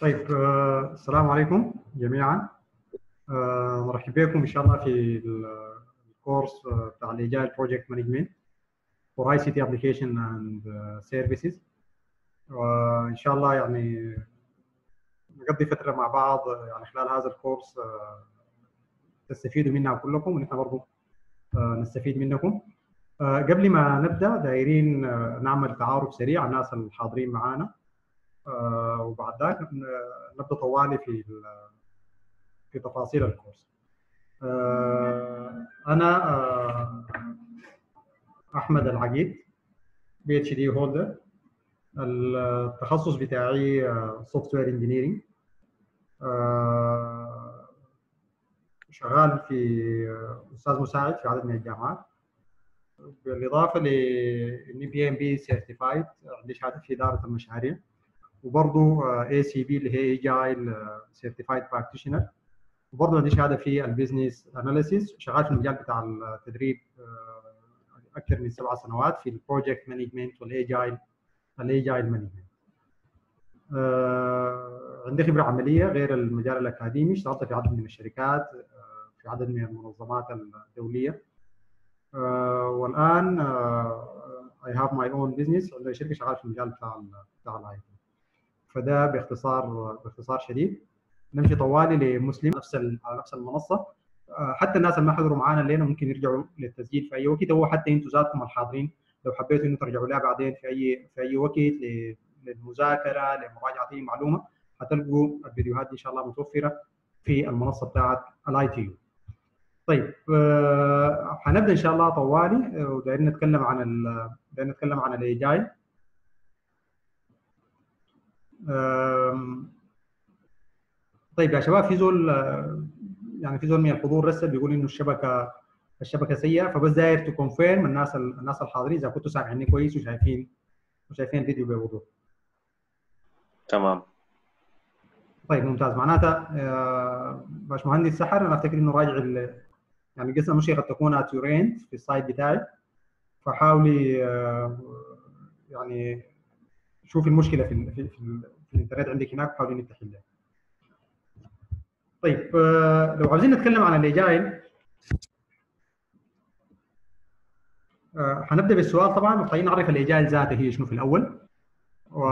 طيب آه، السلام عليكم جميعا. آه، مرحب بكم إن شاء الله في ال- الكورس آه، بتاع الاجايل بروجكت مانجمنت فور اي سي تي ابلكيشن اند سيرفيسز وان شاء الله يعني نقضي فترة مع بعض آه، يعني خلال هذا الكورس آه، تستفيدوا منها كلكم ونحن برضه آه، نستفيد منكم. آه، قبل ما نبدأ دايرين آه، نعمل تعارف سريع الناس الحاضرين معانا. آه، وبعد ذلك ن- نبدأ طوالي في في تفاصيل الكورس. آه، أنا آه، أحمد العقيد بي اتش دي هولدر التخصص بتاعي سوفت وير انجينيرنج شغال في آه، أستاذ مساعد في عدد من الجامعات. بالاضافه لاني بي ام بي سيرتيفايد عندي شهاده في إدارة المشاريع. وبرضه اي سي بي اللي هي ايجايل سيرتيفايد براكتيشنر وبرضه عندي شهاده في البيزنس اناليسيس شغال في المجال بتاع التدريب آه، أكثر من سبع سنوات في البروجكت مانجمنت والايجايل الايجايل مانجمنت عندي خبرة عملية غير المجال الأكاديمي. اشتغلت في عدد من الشركات آه، في عدد من المنظمات الدولية. آه، والآن اي هاف ماي اون بزنس عندي شركة شغال في المجال بتاع بتاع الاي تي فده باختصار باختصار شديد. نمشي طوالي لمسلم نفس على نفس المنصة. آه، حتى الناس اللي ما حضروا معانا الليلة ممكن يرجعوا للتسجيل في أي وقت. أو حتى أنتم ذاتكم الحاضرين. لو حبيتوا أنتم ترجعوا لها بعدين في اي في أي وقت للمذاكرة لمراجعة أي معلومة هتلقوا الفيديوهات دي إن شاء الله متوفرة في المنصة بتاعت الاي تي يو. طيب آه، هنبدا إن شاء الله طوالي آه، ودايرين نتكلم عن ال- دايرين نتكلم عن الايجايل آم، طيب يا شباب في زول آه، يعني في زول من الحضور رسل بيقول إنه الشبكة الشبكة سيئة فبس داير تو كونفيرم الناس الناس الحاضرين إذا كنتوا سامعيني كويس وشايفين وشايفين الفيديو بوضوح. تمام. طيب ممتاز. معناتها باشمهندس سحر أنا أفتكر إنه راجع يعني قصه مش قد تكون اتورينت في السايت بتاعي فحاولي آه، يعني شوفي المشكلة في في, في, ال- في الانترنت عندك هناك وحاولي إنك تحلها. طيب آه، لو عاوزين نتكلم عن الاجايل آه، هنبدا بالسؤال طبعا محتاجين نعرف الاجايل ذاته هي شنو في الأول و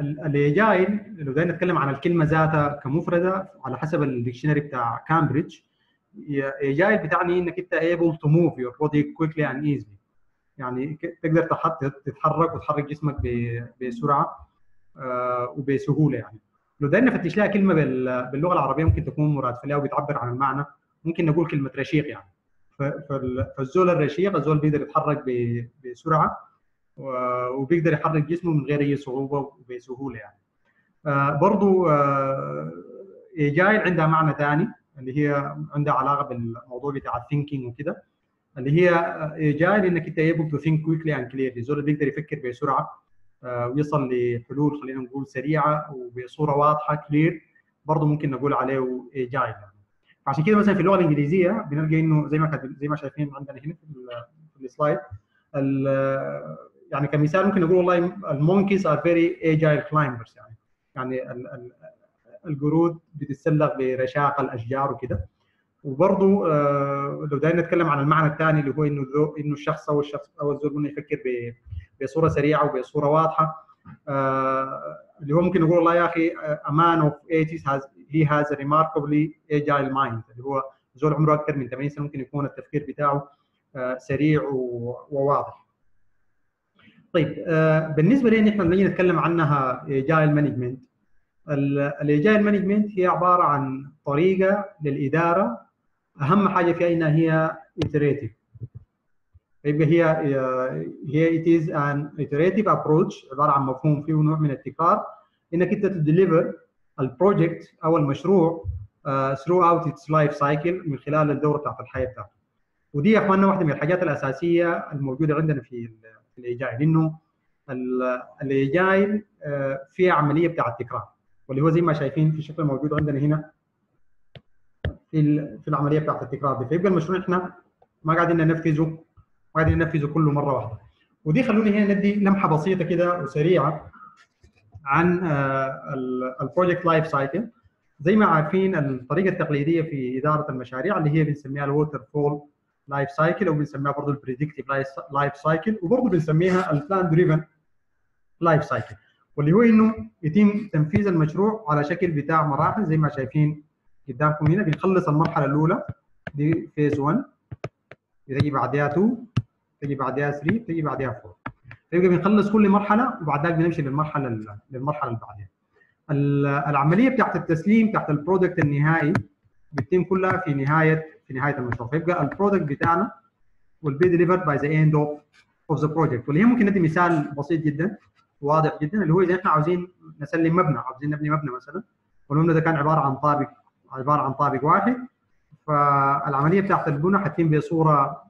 الاجايل لو بدنا نتكلم عن الكلمة ذاتها كمفردة على حسب الديكشنري بتاع كامبريدج اجايل بتعني إنك أنت able to move your body quickly and easily. يعني تقدر تتحرك وتحرك جسمك بسرعة آه، وبسهولة يعني. لو بدنا نفتش لها كلمة بال- باللغة العربية ممكن تكون مرادفه لها وبتعبر عن المعنى. ممكن نقول كلمة رشيق يعني. فالزول الرشيق الزول بيقدر يتحرك بسرعة. وبيقدر يحرك جسمه من غير أي صعوبة وبسهوله يعني. آه، برضو آه، ايجايل عندها معنى ثاني اللي هي عندها علاقة بالموضوع بتاع الثينكينج وكده اللي هي ايجايل انك أنت able to think quickly and clearly الزول بيقدر يفكر بسرعة آه، ويصل لحلول خلينا نقول سريعة وبصورة واضحة كلير برضه ممكن نقول عليه ايجايل يعني. فعشان كده مثلا في اللغة الإنجليزية بنلقى إنه زي ما زي ما شايفين عندنا هنا في, ال- في السلايد ال- يعني كمثال ممكن نقول والله المونكيز ار فيري ايجايل كلايمبرز يعني يعني ال- ال- القرود بتتسلق برشاقه الأشجار وكده. وبرضه آه، لو دايما نتكلم عن المعنى الثاني اللي هو إنه إنه الشخص أو الشخص أو الزول انه يفكر بصورة سريعة وبصوره واضحة. آه، اللي هو ممكن نقول والله يا أخي of 80s has he has a remarkably agile mind. اللي هو زول عمره أكثر من 80 سنة ممكن يكون التفكير بتاعه آه، سريع وواضح. طيب آه، بالنسبة إحنا لما نيجي نتكلم عنها ايجايل مانجمنت الايجايل مانجمنت هي عبارة عن طريقة للإدارة. أهم حاجة فيها إنها هي iterative. يبقى هي هي it is an iterative approach عبارة عن مفهوم فيه نوع من التكرار إنك أنت تديليفر البروجكت أو المشروع uh, throughout its life cycle من خلال الدورة بتاعت الحياة بتاعته. ودي يا إخواننا واحدة من الحاجات الأساسية الموجودة عندنا في ال- في الايجايل انه ال- الايجايل آه، فيها عملية بتاع التكرار واللي هو زي ما شايفين في الشكل الموجود عندنا هنا في في العملية بتاعت التكرار دي. فيبقى المشروع إحنا ما قاعدين ننفذه ما قاعدين ننفذه كله مرة واحدة. ودي خلوني هنا ندي لمحة بسيطة كده وسريعة عن البروجكت لايف سايكل زي ما عارفين الطريقة التقليدية في إدارة المشاريع اللي هي بنسميها الووتر فول لايف سايكل أو بنسميها برضه البريدكتيف لايف سايكل وبرضه بنسميها البلان دريفن لايف سايكل واللي هو إنه يتم تنفيذ المشروع على شكل بتاع مراحل زي ما شايفين قدامكم هنا. بنخلص المرحلة الأولى دي فيز 1 تجي بعدها 2 تجي بعدها 3 تجي بعدها 4 فيبقى بنخلص كل مرحلة وبعد ذلك بنمشي للمرحلة للمرحلة اللي بعدها. العملية بتاعت التسليم تحت البرودكت النهائي بتتم كلها في نهايه في نهاية المشروع. فيبقى البرودكت بتاعنا will be delivered by the end of of the project. واللي هي ممكن ندي مثال بسيط جدا واضح جدا اللي هو إذا إحنا عاوزين نسلم مبنى عاوزين نبني مبنى مثلا والمبنى ده كان عبارة عن طابق عبارة عن طابق واحد فالعملية بتاعت البناء حتتم بصورة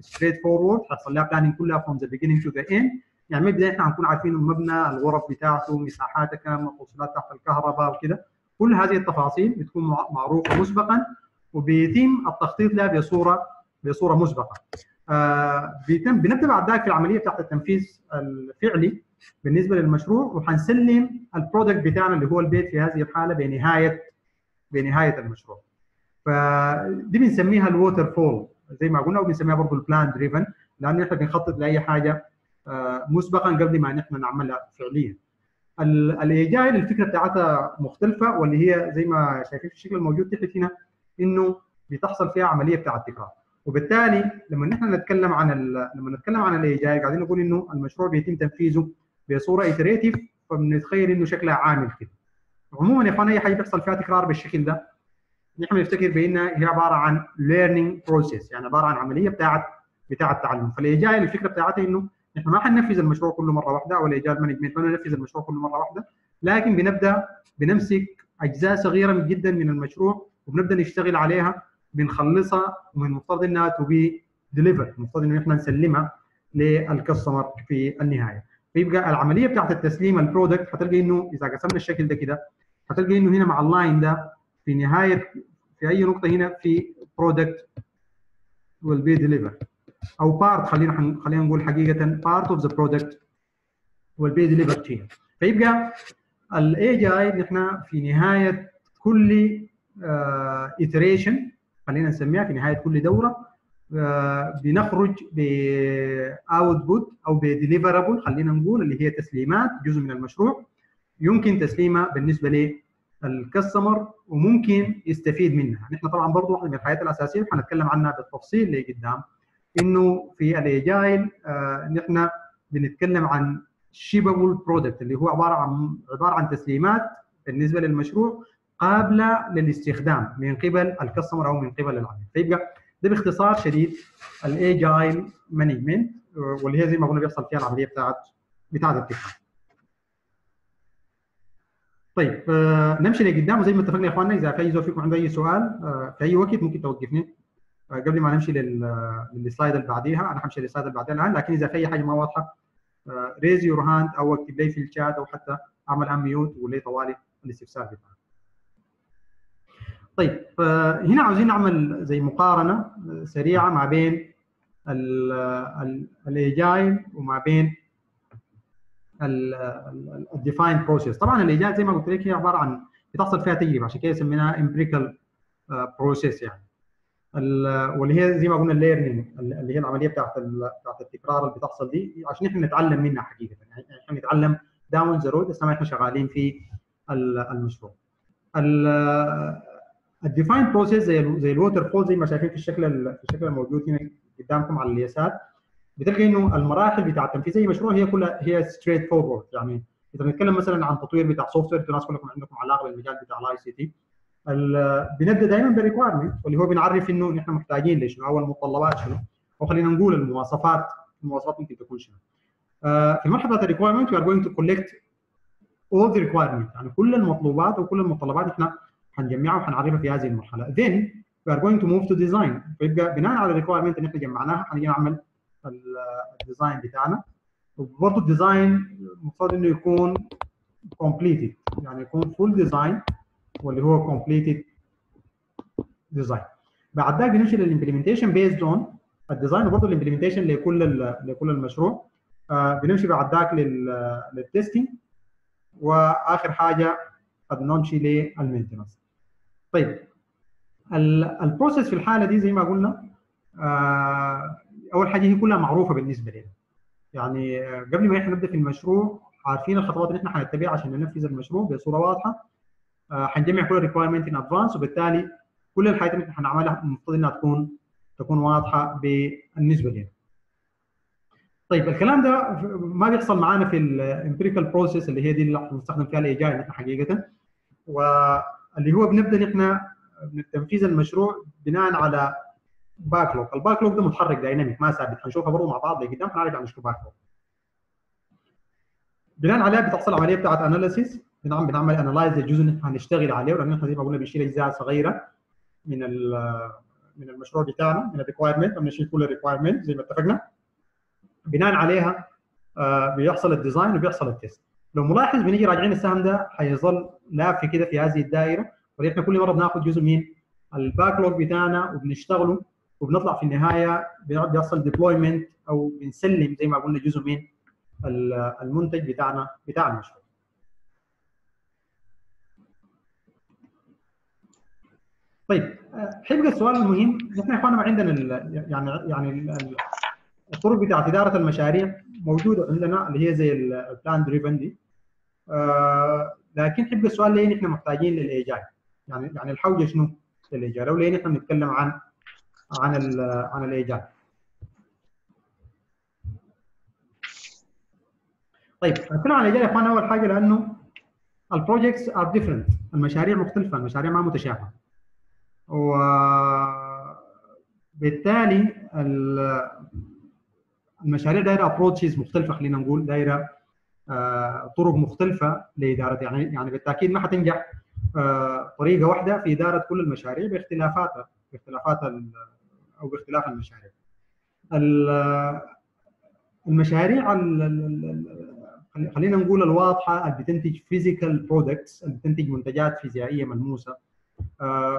ستريت فورورد حتصل لها بلاننج كلها from the beginning to the end. يعني مبدأ إحنا هنكون عارفين المبنى الغرف بتاعته مساحاته كم التوصيلات تحت الكهرباء وكده. كل هذه التفاصيل بتكون معروفة مسبقا وبيتم التخطيط لها بصوره بصورة مسبقة. آه بيتم بنبدأ بعد ذلك العملية بتاعت التنفيذ الفعلي بالنسبة للمشروع وحنسلم البرودكت بتاعنا اللي هو البيت في هذه الحالة بنهايه بنهاية المشروع. فدي بنسميها الووتر فول زي ما قلنا وبنسميها برضه البلان دريفن لأنه إحنا بنخطط لأي حاجة آه مسبقا قبل ما نحن نعملها فعليا. الايجايل الفكرة بتاعتها مختلفة واللي هي زي ما شايفين في الشكل الموجود تحت هنا إنه بتحصل فيها عملية بتاع التكرار. وبالتالي لما نحن نتكلم عن لما نتكلم عن الايجايل قاعدين نقول إنه المشروع بيتم تنفيذه بصورة ايتريتيف فبنتخيل إنه شكلها عامل كده. عموما يا إخوان أي حاجة بيحصل فيها تكرار بالشكل ده نحن نفتكر بإنها هي عبارة عن learning process يعني عبارة عن عملية بتاعت بتاع التعلم فالايجايل الفكرة بتاعتها إنه نحن ما حننفذ المشروع كله مرة واحدة أو الايجاد مانجمنت ما ننفذ المشروع كله مرة واحدة. لكن بنبدأ بنمسك أجزاء صغيرة جدا من المشروع وبنبدأ نشتغل عليها بنخلصها ومن المفترض إنها تو بي ديليفر المفترض إنه إحنا نسلمها للكاستمر في النهاية. فيبقى العملية بتاعت التسليم البرودكت هتلقى إنه إذا قسمنا الشكل ده كده هتلقى إنه هنا مع اللاين ده في نهاية في أي نقطة هنا في برودكت will be delivered. أو بارت خلينا خلينا نقول حقيقة of the product will be delivered here فيبقى الايجاي نحن في نهاية كل iteration خلينا نسميها في نهاية كل دورة بنخرج باوتبوت أو بديليفرابل خلينا نقول اللي هي تسليمات جزء من المشروع. يمكن تسليمها بالنسبة للكاستمر وممكن يستفيد منها. نحن طبعا برضه واحدة من الحاجات الأساسية وحنتكلم عنها بالتفصيل لقدام إنه في الايجايل آه نحن بنتكلم عن شيبابل برودكت اللي هو عبارة عن عبارة عن تسليمات بالنسبة للمشروع قابلة للاستخدام من قبل الكاستمر أو من قبل العميل. فيبقى ده باختصار شديد الايجايل مانجمنت واللي هي زي ما قلنا بيحصل فيها العملية بتاعت بتاعت التكرار طيب آه نمشي لقدام وزي ما اتفقنا يا إخواننا إذا في أي زول فيكم عنده أي سؤال آه في أي وقت ممكن توقفني. قبل ما نمشي للسلايد اللي بعديها أنا همشي للسلايد اللي بعديها الآن لكن إذا في أي حاجة ما واضحة ريز يور هاند أو اكتب لي في الشات أو حتى أعمل ام ميوت وقول لي طوالي الاستفسار بتاعك. طيب هنا عاوزين نعمل زي مقارنة سريعة ما بين الايجايل وما بين الديفاين بروسيس طبعا الايجايل زي ما قلت لك هي عبارة عن بتحصل فيها تجربة عشان كده سميناها امبريكال بروسيس يعني واللي هي زي ما قلنا الليرنينج اللي هي العملية بتاعت بتاعت التكرار اللي بتحصل دي عشان إحنا نتعلم منها حقيقة. يعني إحنا نتعلم داون ذا رود إحنا شغالين في المشروع. الديفاين بروسيس زي زي الووتر فول زي ما شايفين في الشكل في الشكل الموجود هنا قدامكم على اليسار بتلقى إنه المراحل بتاع تنفيذ اي مشروع هي كلها هي ستريت فورورد يعني إذا بنتكلم مثلا عن تطوير بتاع سوفت وير الناس كلكم عندكم علاقة بالمجال بتاع الاي سي تي بنبدأ دائما بريكوايرمنت واللي هو بنعرف إنه نحن محتاجين لشنو أو المتطلبات شنو؟ أو خلينا نقول المواصفات المواصفات ممكن تكون شنو؟ في المرحلة بتاعت الريكوايرمنت وي ار جوينج تو كولكت all the requirement يعني كل المطلوبات وكل المتطلبات إحنا حنجمعها وحنعرفها في هذه المرحلة. Then we are going to move to design. فيبقى بناء على الريكوايرمنت اللي إحنا جمعناها حنجي نعمل الديزاين بتاعنا. وبرضه الديزاين المفروض إنه يكون completed يعني يكون full design. واللي هو completed design. بعد ذلك بنمشي للimplementation based on الديزاين وبرضه الامبلمنتيشن لكل لكل المشروع. آه بنمشي بعد ذاك للتستنج وآخر حاجة قد نمشي للمينتنس طيب البروسيس في الحالة دي زي ما قلنا آه أول حاجة هي كلها معروفة بالنسبة لنا. يعني قبل ما إحنا نبدأ في المشروع عارفين الخطوات اللي إحنا حنتبعها عشان ننفذ المشروع بصورة واضحة. آه حنجمع كل الريكوايرمنت ان ادفانس وبالتالي كل الحاجات اللي إحنا حنعملها المفروض إنها تكون تكون واضحة بالنسبة لنا. طيب الكلام ده ما بيحصل معانا في الامبيريكال بروسيس اللي هي دي اللي بنستخدم فيها الاي جاي حقيقة واللي هو بنبدأ نحن تنفيذ المشروع بناء على باك لوج، الباك لوج ده متحرك دايناميك ما ثابت حنشوفها برضه مع بعض لقدام حنعرف عن شو باك لوج. بناء عليها بتحصل عملية بتاعت اناليسيس بنعمل بنعمل انالايز الجزء اللي إحنا هنشتغل عليه ولان إحنا زي ما قلنا بنشيل إجزاء صغيرة من من المشروع بتاعنا من الريكوايرمنت بنشيل كل الريكوايرمنت زي ما اتفقنا. بناء عليها آه بيحصل الديزاين وبيحصل التست لو ملاحظ بنيجي راجعين السهم ده حيظل لافي كده في هذه الدائرة. ولكن كل مرة بناخذ جزء من الباك لوج بتاعنا وبنشتغله وبنطلع في النهاية بيحصل ديبلويمنت أو بنسلم زي ما قلنا جزء من المنتج بتاعنا بتاع المشروع. طيب حيبقى السؤال المهم نحن يا اخوانا ما عندنا يعني يعني الطرق بتاعت إدارة المشاريع موجودة عندنا اللي هي زي البلان دريفن دي. آه لكن حيبقى السؤال ليه نحن محتاجين للايجاي يعني يعني الحوجة شنو للايجاي لو ليه نحن بنتكلم عن عن ال عن الايجاي طيب نتكلم عن الايجاي يا اخوانا أول حاجة لأنه البروجكتس ار ديفرنت المشاريع مختلفة المشاريع ما متشابهة. وبالتالي المشاريع دايرة ابروتشز مختلفة خلينا نقول دايرة طرق مختلفة لإدارة. يعني يعني بالتأكيد ما حتنجح طريقة واحدة في إدارة كل المشاريع باختلافاتها باختلافات أو باختلاف المشاريع. المشاريع خلينا نقول الواضحة اللي بتنتج فيزيكال برودكتس اللي بتنتج منتجات فيزيائية ملموسة.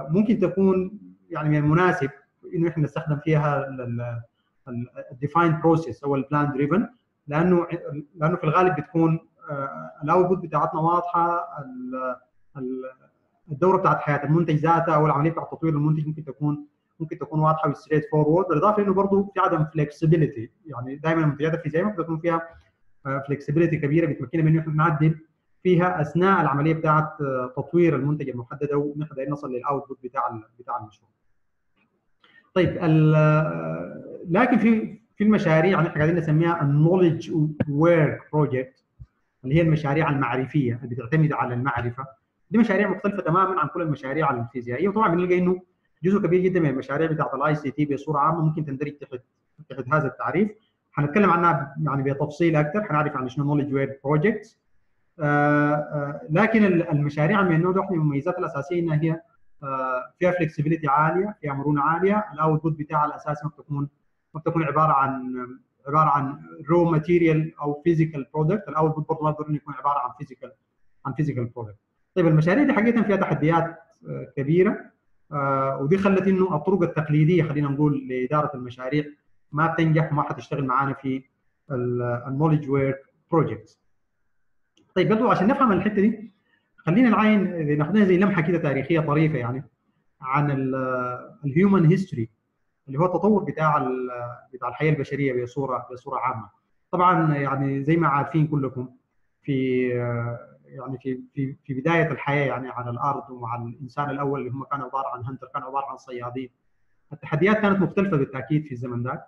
ممكن تكون يعني من المناسب إنه إحنا نستخدم فيها الديفايند بروسيس أو البلان دريفن لأنه لأنه في الغالب بتكون الاوتبوت بتاعتنا واضحة الدورة بتاعت حياة المنتج ذاتها أو العملية بتاعت تطوير المنتج ممكن تكون ممكن تكون واضحة وستريت فورورد بالإضافة إنه برضه في عدم فلكسبيليتي يعني دائما المنتجات الفيزيائية ممكن تكون فيها فلكسبيليتي كبيرة بتمكننا من إنه نعدل فيها أثناء العملية بتاعت تطوير المنتج المحدد أو نحن دايرين نصل للاوتبوت بتاع بتاع المشروع. طيب لكن في في المشاريع يعني إحنا قاعدين نسميها النولج ورك بروجكت اللي هي المشاريع المعرفية اللي بتعتمد على المعرفة. دي مشاريع مختلفة تماما عن كل المشاريع الفيزيائية. وطبعا بنلقى إنه جزء كبير جدا من المشاريع بتاعت الاي سي تي بصورة عامة ممكن تندرج تحت تحت هذا التعريف. حنتكلم عنها يعني بتفصيل أكثر حنعرف عن شنو نولج وير بروجكتس لكن المشاريع من النوع ده واحدة من المميزات الأساسية انها هي فيها فلكسبيليتي عالية فيها مرونة عالية. الاوتبوت بتاعها الأساسي ما بتكون ما بتكون عبارة عن عبارة عن رو ماتيريال أو فيزيكال برودكت الاوتبوت برضه ما ضروري يكون عبارة عن فيزيكال عن فيزيكال برودكت طيب المشاريع دي حقيقة فيها تحديات كبيرة ودي خلت إنه الطرق التقليدية خلينا نقول لإدارة المشاريع ما بتنجح وما حتشتغل معانا في النولج وير بروجكتس طيب برضه عشان نفهم الحتة دي خلينا نعاين ناخذها زي لمحة كده تاريخية طريفة يعني عن الهيومن هيستوري اللي هو التطور بتاع بتاع الحياة البشرية بصورة بصورة عامة. طبعا يعني زي ما عارفين كلكم في يعني في في في بداية الحياة يعني على الأرض ومع الإنسان الأول اللي هم كانوا عبارة عن هنتر كانوا عبارة عن صيادين. التحديات كانت مختلفة بالتأكيد في الزمن ذاك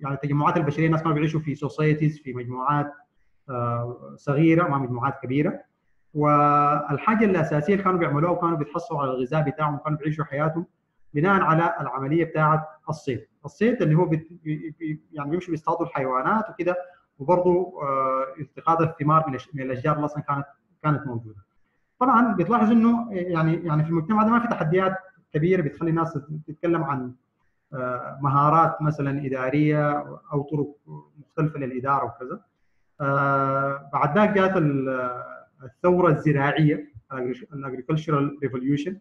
يعني التجمعات البشرية الناس كانوا بيعيشوا في سوسايتيز في مجموعات صغيرة ما مجموعات كبيرة والحاجة الأساسية اللي كانوا بيعملوها وكانوا بيتحصلوا على الغذاء بتاعهم وكانوا بيعيشوا حياتهم بناء على العملية بتاعه الصيد، الصيد اللي هو. يعني بيمشوا بيصطادوا الحيوانات وكده وبرضه التقاط الثمار من الأشجار اللي أصلا كانت كانت موجودة. طبعا بتلاحظ إنه يعني يعني في المجتمع ده ما في تحديات كبيرة بتخلي الناس تتكلم عن مهارات مثلا إدارية أو طرق مختلفة للإدارة وكذا. بعد ذاك جات الثورة الزراعية الاجريكلتشرال ريفوليوشن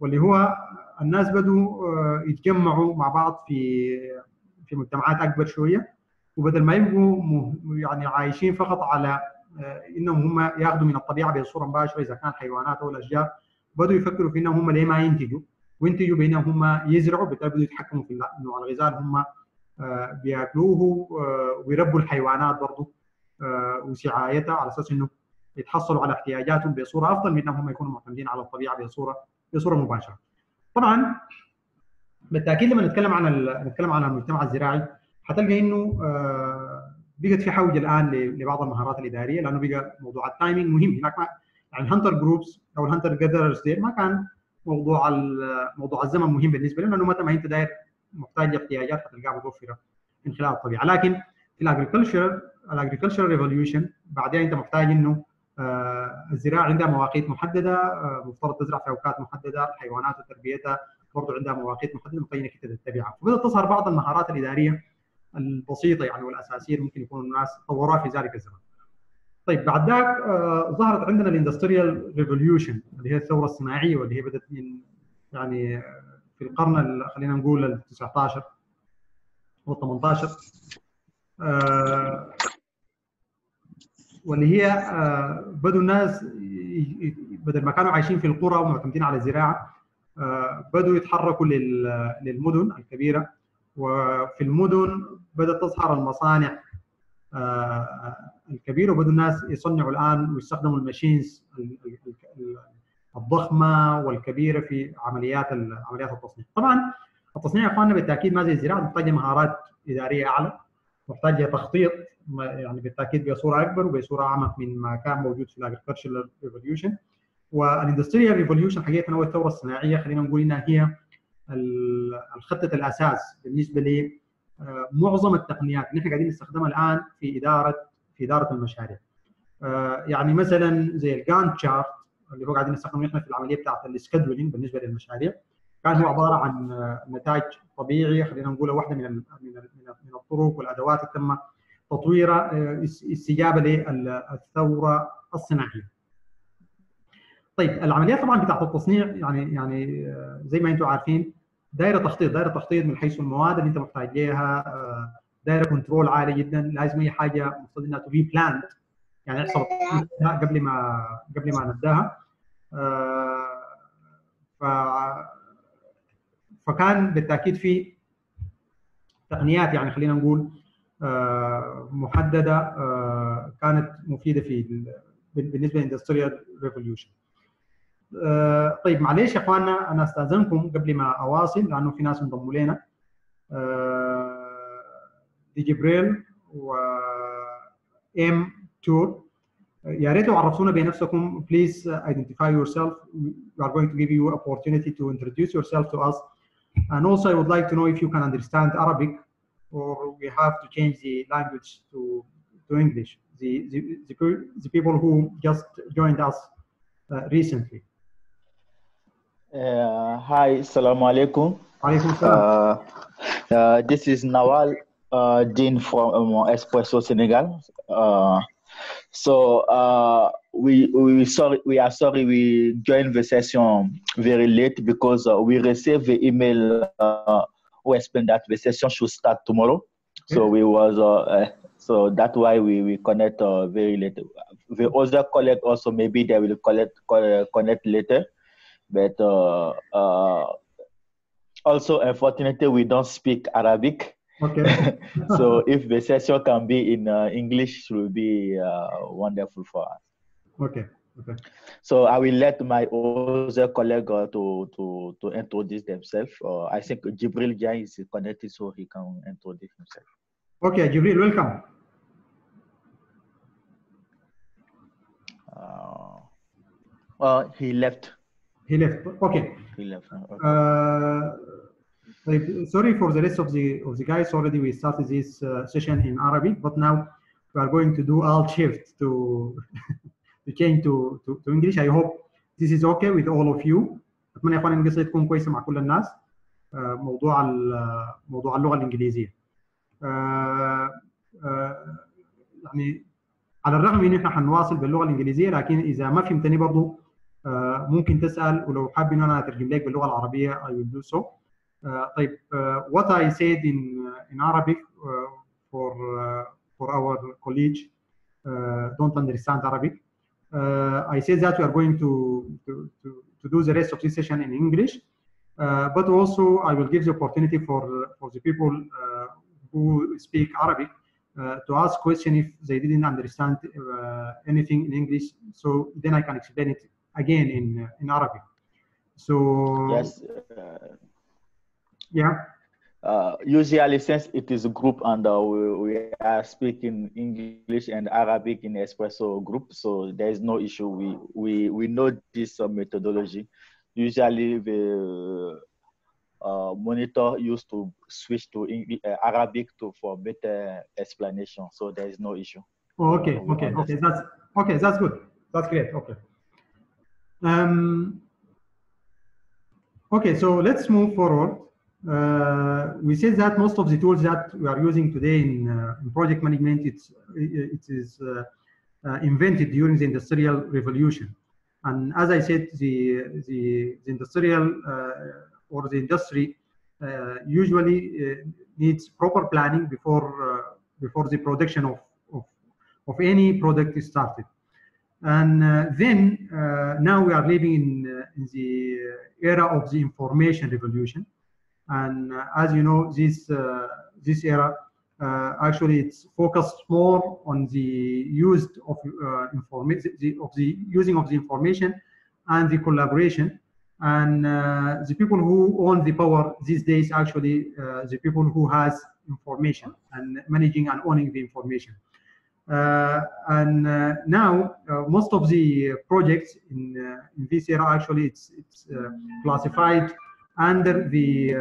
واللي هو الناس بدوا يتجمعوا مع بعض في في مجتمعات أكبر شوية وبدل ما يبقوا يعني عايشين فقط على إنهم هم ياخذوا من الطبيعة بصورة مباشرة إذا كان حيوانات أو الأشجار بدوا يفكروا في إنهم هم ليه ما ينتجوا وينتجوا بانهم هم يزرعوا بالتالي يتحكموا في نوع الغذاء اللي هم بياكلوه ويربوا الحيوانات برضه وسعايتها على أساس إنه يتحصلوا على احتياجاتهم بصورة أفضل من إنهم يكونوا معتمدين على الطبيعة بصورة بصورة مباشرة. طبعا بالتأكيد لما نتكلم عن نتكلم عن المجتمع الزراعي حتلقى إنه بقت في حوجة الآن لبعض المهارات الإدارية لأنه بقى موضوع التايمينج مهم هناك يعني الهانتر جروبس أو الهانتر جذرز دي ما كان موضوع موضوع الزمن مهم بالنسبة لهم لأنه متى ما أنت داير محتاج لاحتياجات حتلقاها متوفرة من خلال الطبيعة لكن في الاجريكلتشر الاجريكلتشر ريفوليوشن بعدين أنت محتاج إنه الزراعة عندها مواقيت محددة مفترض تزرع في أوقات محددة الحيوانات وتربيتها برضه عندها مواقيت محددة محتاج إنك تتبعها فبدات تظهر بعض المهارات الإدارية البسيطة يعني والأساسية ممكن يكون الناس طوروها في ذلك الزمن. طيب بعد ذاك آه ظهرت عندنا الاندستريال ريفوليوشن اللي هي الثورة الصناعية واللي هي بدأت من يعني في القرن خلينا نقول ال 19 أو 18 آه واللي هي آه بدوا الناس بدل ما كانوا عايشين في القرى ومعتمدين على الزراعة بدوا يتحركوا للمدن الكبيرة. وفي المدن بدأت تظهر المصانع الكبيره وبدوا الناس يصنعوا الآن ويستخدموا الماشينز الضخمة والكبيرة في عمليات عمليات التصنيع. طبعا التصنيع يا إخواننا بالتأكيد ما زي الزراعة محتاج مهارات إدارية أعلى محتاج تخطيط يعني بالتأكيد بصوره أكبر وبصوره أعمق من ما كان موجود في الاجريكلتشر ريفوليوشن والاندستريال ريفوليوشن حقيقه هو الثوره الصناعيه خلينا نقول إنها هي الخطة الأساس بالنسبة معظم التقنيات اللي إحنا قاعدين نستخدمها الآن في اداره في إدارة المشاريع. يعني مثلا زي الجان تشارت اللي هو قاعدين نستخدمه إحنا في العملية بتاعت السكدولينج بالنسبة للمشاريع كان هو عبارة عن نتائج طبيعيه خلينا نقول واحدة من من من الطرق والأدوات اللي تم تطويرها استجابه للثوره الصناعية. طيب العمليات طبعا بتاعت التصنيع يعني يعني زي ما أنتم عارفين دايرة تخطيط دايرة تخطيط من حيث المواد اللي انت محتاج لها دايرة كنترول عالي جدا لازم أي حاجة المفروض إنها تو بي بلاند يعني يحصل قبل ما قبل ما نبدأها. ف فكان بالتأكيد في تقنيات يعني خلينا نقول محددة كانت مفيدة في بالنسبة للإندستريال ريفوليوشن آه طيب معلش يا اخواننا أنا استاذنكم قبل ما اواصل لأنه في ناس انضموا لنا آه دي جبريل و ام تور يا ريت لو عرفتونا بنفسكم please identify yourself we are going to give you opportunity to introduce yourself to us and also I would like to know if you can understand Arabic or we have to change the language to to English the the, the, the people who just joined us uh, recently Uh, hi, assalamu alaikum. Uh, uh, this is Nawal uh, Dean from um, Expresso Senegal. Uh, so uh, we we sorry we are sorry we joined the session very late because uh, we received the email uh, who explained that the session should start tomorrow. So we was uh, uh, so that's why we we connect uh, very late. The other colleague also maybe they will collect connect later but uh, uh, also unfortunately we don't speak Arabic. Okay. so if the session can be in uh, English, it will be wonderful for us. Okay. Okay. So I will let my other colleague to to to introduce themselves. I think Jibril Jai is connected, so he can introduce himself. Okay, Jibril, welcome. Uh, he left. He left. Okay. He left. Uh, sorry for the rest of the of the guys. Already we started this uh, session in Arabic, but now we are going to do alt shift to to change to, to to English. I hope this is okay with all of you. اتمنى يا اخواني القصة تكون كويسه مع كل الناس. موضوع موضوع اللغة الانجليزيه. يعني على الرغم من ان إحنا حنواصل باللغة الانجليزيه لكن اذا ما فهمتني برضه ممكن تسال ولو حابب ان انا اترجم لك باللغه العربيه I will do so. Uh, طيب uh, what I said in in Arabic for for our colleagues don't understand Arabic. I said that we are going to, to, to, to do the rest of this session in English, but also I will give the opportunity for, for the people who speak Arabic uh, to ask question if they didn't understand uh, anything in English. So then I can explain it again in uh, in Arabic. So Yes. yeah. Uh, usually, since it is a group and uh, we, we are speaking English and Arabic in Expresso group, so there is no issue. We we we know this uh, methodology. Usually, the uh, monitor used to switch to English, uh, Arabic to for better explanation. So there is no issue. Oh, okay, Uh, okay, okay. That's okay. That's good. That's great. Okay. Um, okay, so let's move forward. Uh, we said that most of the tools that we are using today in, uh, in project management, it's it is uh, uh, invented during the industrial revolution. And as I said, the the, the industrial uh, or the industry uh, usually uh, needs proper planning before uh, before the production of, of of any product is started. And uh, then uh, now we are living in, uh, in the era of the information revolution. And as you know, this this era uh, actually it's focused more on the use of uh, information, of the using of the information and the collaboration. And uh, the people who own the power these days actually the people who has information and managing and owning the information. Uh, and uh, now uh, most of the projects in in this era actually it's it's classified under the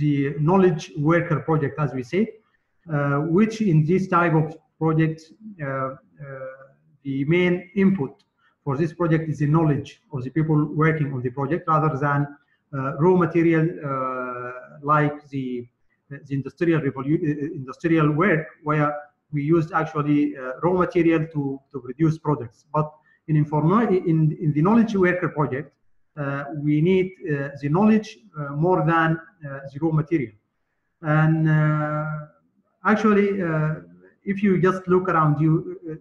the knowledge worker project as we say which in this type of project the main input for this project is the knowledge of the people working on the project rather than uh, raw material uh, like the the industrial revolu- uh, industrial work where we used actually uh, raw material to, to produce products. But in, informa- in, in the knowledge worker project, uh, we need uh, the knowledge uh, more than uh, the raw material. And uh, actually, uh, if you just look around you uh,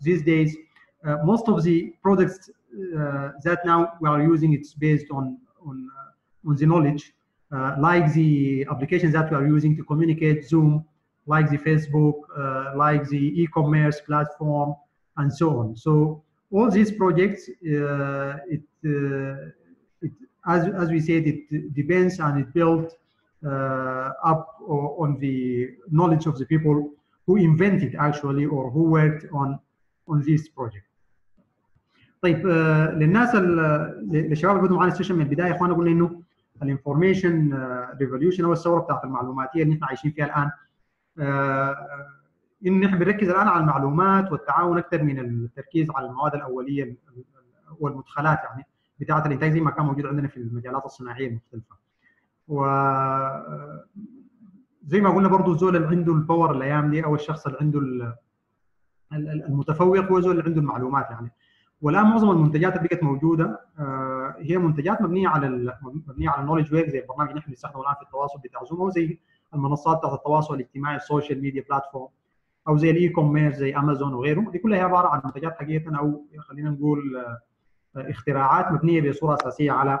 these days, uh, most of the products uh, that now we are using, it's based on, on, uh, on the knowledge uh, like the applications that we are using to communicate, Zoom, like the Facebook, uh, like the e-commerce platform, and so on. So all these projects, uh, it, uh, it, as, as we said, it depends and it built uh, up o- on the knowledge of the people who invented actually or who worked on on this project. طيب آه، للناس ال- للشباب اللي بدوا معنا السيشن من البدايه يا اخوانا قلنا انه الانفورميشن ريفوليوشن أو الثورة بتاعت المعلوماتيه اللي إحنا عايشين فيها الآن آه، إن إحنا بنركز الآن على المعلومات والتعاون أكثر من التركيز على المواد الأولية ال- ال- والمدخلات يعني بتاعة الإنتاج زي ما كان موجود عندنا في المجالات الصناعية المختلفة. و زي ما قلنا برضه الزول اللي عنده الباور الأيام دي أو الشخص اللي عنده ال- ال- المتفوق هو الزول اللي عنده المعلومات يعني. والآن معظم المنتجات اللي بقت موجودة آه، هي منتجات مبنية على مبنية على النولج وير زي البرنامج اللي إحنا بنستخدمه الآن في التواصل بتاع زوم أو زي المنصات بتاعت التواصل الاجتماعي السوشيال ميديا بلاتفورم أو زي الاي كوميرس زي امازون وغيره دي كلها عبارة عن منتجات حقيقه أو خلينا نقول آه، اختراعات مبنية بصورة أساسية على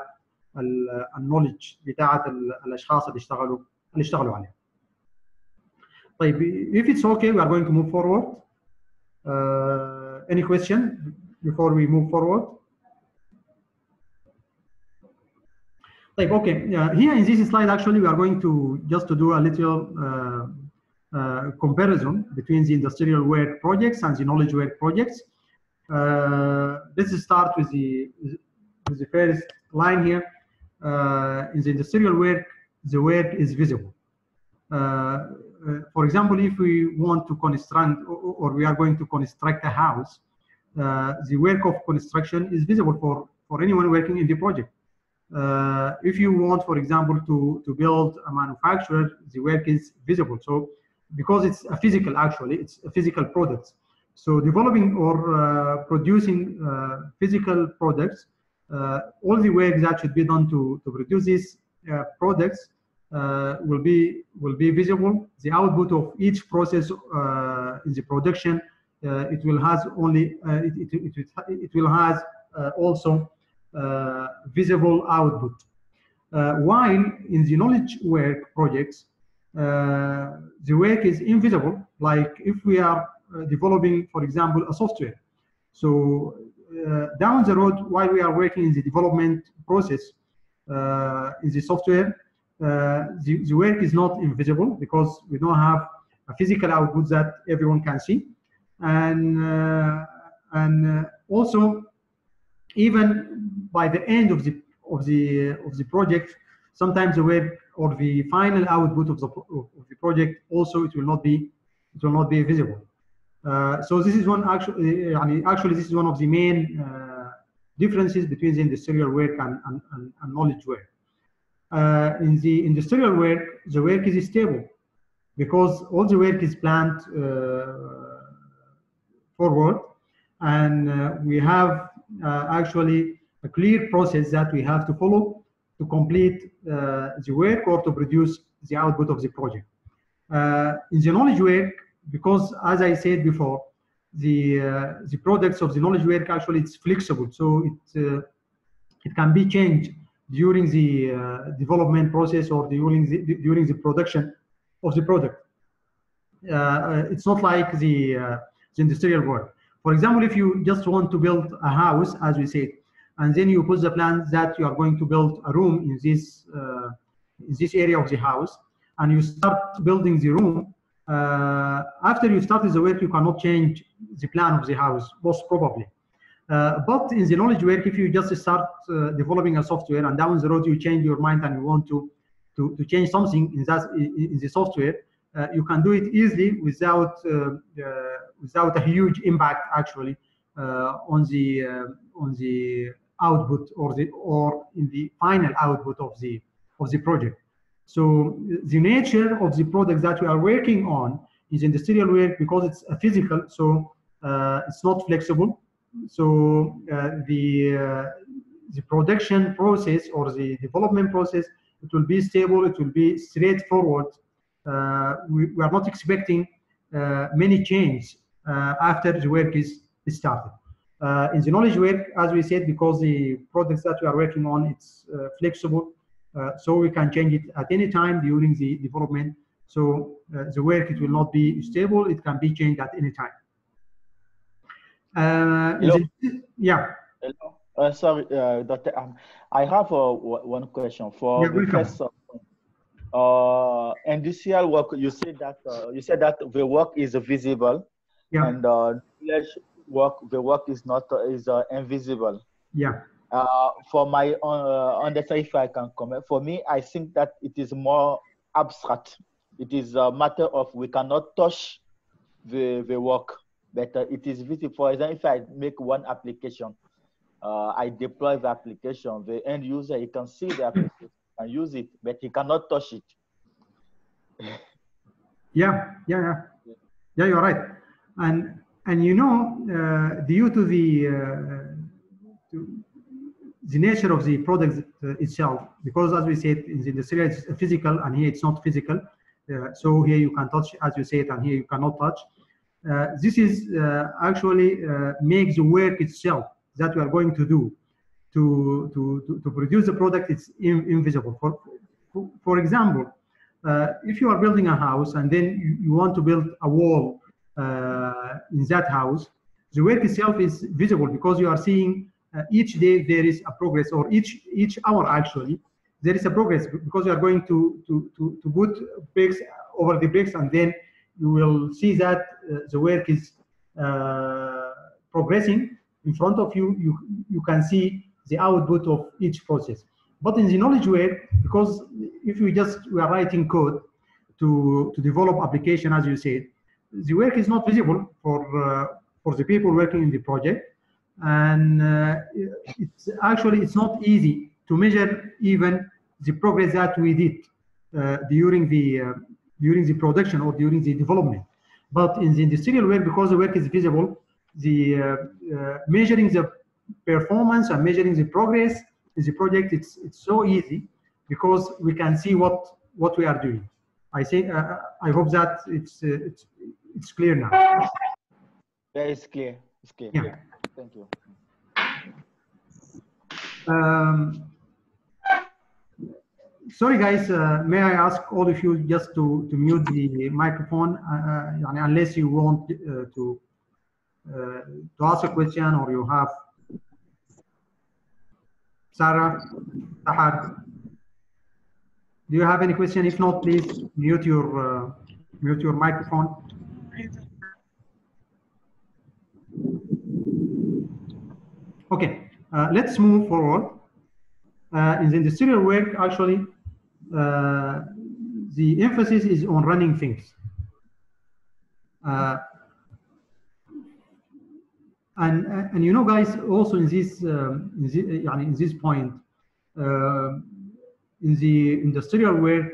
النولج بتاعت ال- الأشخاص اللي اشتغلوا اللي اشتغلوا عليها. طيب if it's okay we are going to move forward. Uh, any question before we move forward? like, okay, here in this slide, actually, we are going to just to do a little uh, uh, comparison between the industrial work projects and the knowledge work projects. Uh, let's start with the, with the first line here. Uh, in the industrial work, the work is visible. Uh, uh, for example, if we want to construct or, or we are going to construct a house, the work of construction is visible for, for anyone working in the project. Uh, if you want, for example, to, to build a manufacturer, the work is visible. So because it's a physical, actually, it's a physical product. So developing or uh, producing uh, physical products, uh, all the work that should be done to, to produce these uh, products uh, will be will be visible. The output of each process in the production it will has only it, it, it, it will has also visible output. Uh, while in the knowledge work projects, uh, the work is invisible. Like if we are uh, developing, for example, a software. So uh, down the road, while we are working in the development process uh, in the software, uh, the, the work is not invisible because we don't have a physical output that everyone can see. And, uh, and uh, also, even by the end of the, of the, of the project, sometimes the work or the final output of the, of the project also it will not be it will not be visible. Uh, so this is one actually, I mean, actually this is one of the main uh, differences between the industrial work and, and, and, and knowledge work. Uh, in the industrial work, the work is stable because all the work is planned uh, forward, and uh, we have uh, actually a clear process that we have to follow to complete uh, the work or to produce the output of the project. Uh, in the knowledge work, because as I said before, the uh, the products of the knowledge work actually it's flexible, so it uh, it can be changed during the uh, development process or during the during the production of the product. Uh, it's not like the the industrial work. For example, if you just want to build a house, as we said, and then you put the plan that you are going to build a room in this uh, in this area of the house, and you start building the room. Uh, after you started the work, you cannot change the plan of the house, most probably. Uh, but in the knowledge work, if you just start uh, developing a software and down the road you change your mind and you want to to, to change something in that in, in the software, uh, you can do it easily without uh, without a huge impact actually on the on the output or the or in the final output of the of the project. So the nature of the product that we are working on is industrial work because it's a physical, so uh, it's not flexible. So uh, the uh, the production process or the development process it will be stable, it will be straightforward. We, we, are not expecting many change after the work is, is started. Uh, in the knowledge work, as we said, because the products that we are working on, it's uh, flexible, uh, so we can change it at any time during the development. So the work, it will not be stable, it can be changed at any time. The, yeah. Hello. Uh, sorry, uh, Doctor. Um, I have uh, one question for yeah, Professor. Uh, industrial work. You said that you said that the work is visible, yeah. and work the work is not is invisible. Yeah. for my uh, understanding, if I can comment, for me, I think that it is more abstract. It is a matter of we cannot touch the the work but uh, it is visible. For example, if I make one application, uh, I deploy the application, the end user, he can see the application and use it, but he cannot touch it. yeah, yeah, yeah. Yeah, you're right. And and you know, uh, due to the uh, to the nature of the product itself, because as we said, in the industry it's physical, and here it's not physical. Uh, so here you can touch, as you said, and here you cannot touch. Uh, this is uh, actually uh, makes the work itself that we are going to do to, to, to, produce the product, it's in, invisible. For, for, example, if you are building a house and then you, you want to build a wall in that house, the work itself is visible because you are seeing uh, each day there is a progress or each each hour actually there is a progress because you are going to to to, to put bricks over the bricks and then you will see that uh, the work is uh, progressing in front of you. You you can see the output of each process. But in the knowledge work because if we just we are writing code to to develop application as you said the work is not visible for uh, for the people working in the project and uh, it's actually it's not easy to measure even the progress that we did uh, during the during the production or during the development but in the industrial work because the work is visible the measuring the performance and measuring the progress in the project it's it's so easy because we can see what what we are doing. I think uh, uh, I hope that it's uh, it's it's clear now. Yeah, it's clear. It's clear. Yeah. Thank you. Um, sorry, guys. Uh, may I ask all of you just to to mute the microphone, uh, uh, unless you want to to ask a question or you have Sarah, Tahar. Do you have any question? If not, please mute your uh, mute your microphone. Okay, uh, let's move forward. Uh, in the industrial work, actually, uh, the emphasis is on running things. Uh, and, uh, and you know, guys, also in this, um, in, the, in this point, in the industrial work,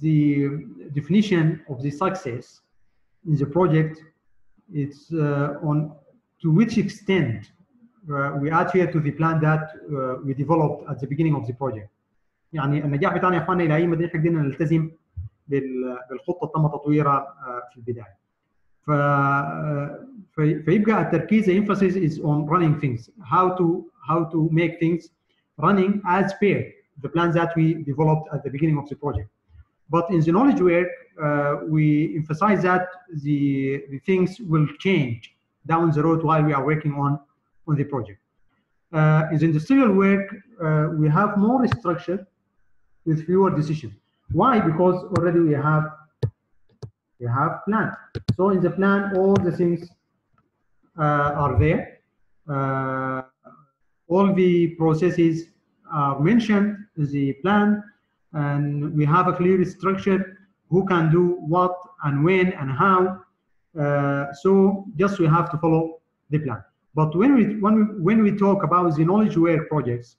the definition of the success in the project, it's uh, on to which extent uh, we adhere to the plan that uh, we developed at the beginning of the project. يعني النجاح بتاعنا يا اخواننا الى اي مدى احنا قدرنا نلتزم بال- بالخطه تم تطويرها آه، في البدايه. ف في- فيبقى التركيز the emphasis is on running things how to how to make things running as per the plans that we developed at the beginning of the project. But in the knowledge work, uh, we emphasize that the, the things will change down the road while we are working on, on the project. Uh, in the industrial work, uh, we have more structure with fewer decisions. Why? Because already we have we have plan. So in the plan, all the things uh, are there. Uh, all the processes are mentioned the plan, and we have a clear structure who can do what and when and how. Uh, so just we have to follow the plan. But when we when we, when we talk about the knowledge work projects,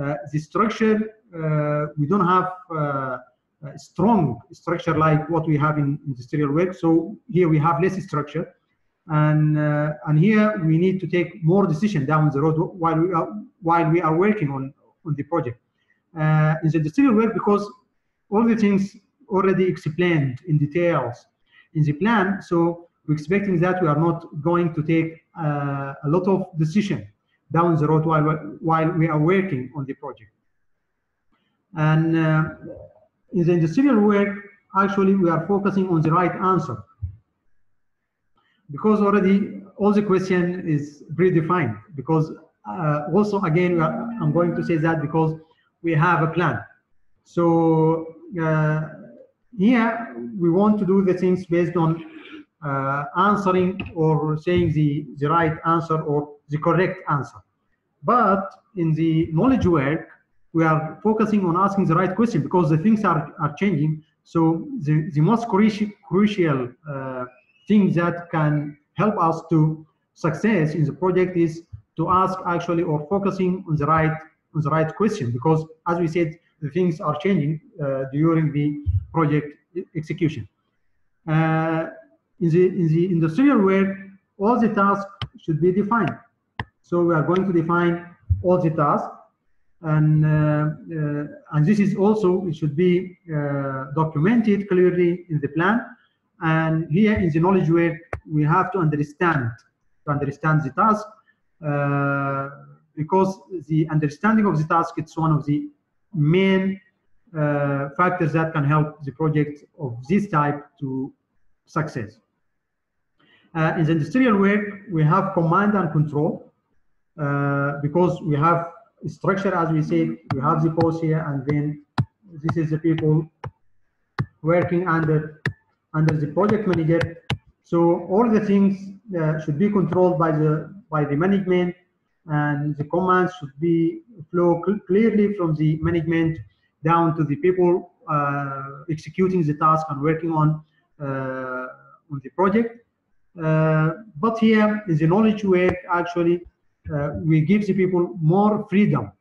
uh, the structure uh, we don't have uh, a strong structure like what we have in industrial work. So here we have less structure, and uh, and here we need to take more decision down the road while we are while we are working on on the project. Uh, in the industrial work because all the things already explained in details in the plan. So we're expecting that we are not going to take uh, a lot of decision down the road while while we are working on the project. And uh, in the industrial work, actually, we are focusing on the right answer because already all the question is predefined. Because uh, also, again, I'm going to say that because we have a plan. So uh, here we want to do the things based on uh, answering or saying the, the right answer or the correct answer. But in the knowledge work, we are focusing on asking the right question because the things are, are changing. So the, the most crucial, crucial uh, thing that can help us to success in the project is to ask actually or focusing on the right the right question because as we said the things are changing uh, during the project execution. Uh, in the in the industrial work, all the tasks should be defined. So we are going to define all the tasks, and uh, uh, and this is also it should be uh, documented clearly in the plan. And here in the knowledge work, we have to understand to understand the task uh, because the understanding of the task it's one of the main uh, factors that can help the project of this type to success. Uh, in the industrial work, we have command and control uh, because we have structure, as we said, we have the boss here, and then this is the people working under under the project manager. So all the things uh, should be controlled by the by the management, and the commands should be flow cl clearly from the management down to the people uh, executing the task and working on uh, on the project. Uh, but here in the knowledge work, actually, uh, we give the people more freedom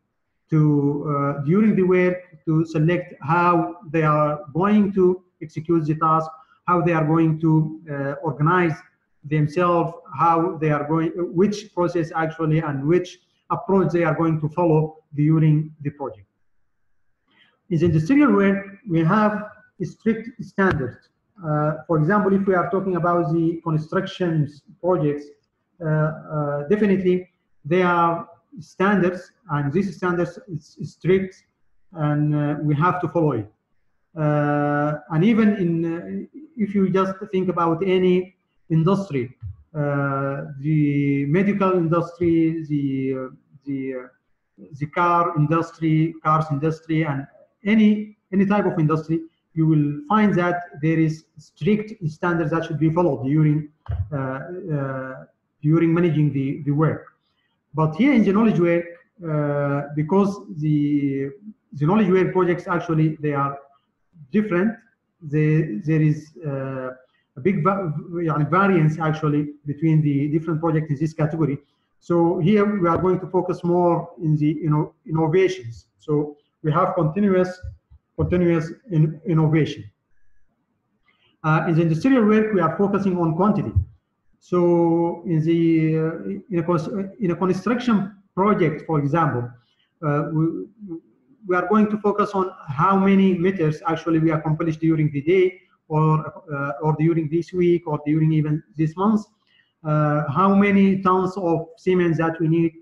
to uh, during the work to select how they are going to execute the task, how they are going to uh, organize themselves, how they are going, which process actually, and which approach they are going to follow during the project. in the industrial world, we have strict standards. Uh, for example, if we are talking about the construction projects, uh, uh, definitely there are standards, and these standards is strict, and uh, we have to follow it. Uh, and even in, uh, if you just think about any industry, uh, the medical industry, the the the car industry, cars industry, and any any type of industry, you will find that there is strict standards that should be followed during uh, uh, during managing the the work. But here in the knowledge work, uh, because the the knowledge work projects actually they are different. There there is uh, a big variance actually between the different projects in this category. So here we are going to focus more in the you know, innovations. So we have continuous continuous in, innovation. Uh, in the industrial work, we are focusing on quantity. So in the uh, in, a, uh, in a construction project, for example, uh, we, we are going to focus on how many meters actually we accomplished during the day or uh, or during this week or during even this month. Uh, how many tons of cement that we need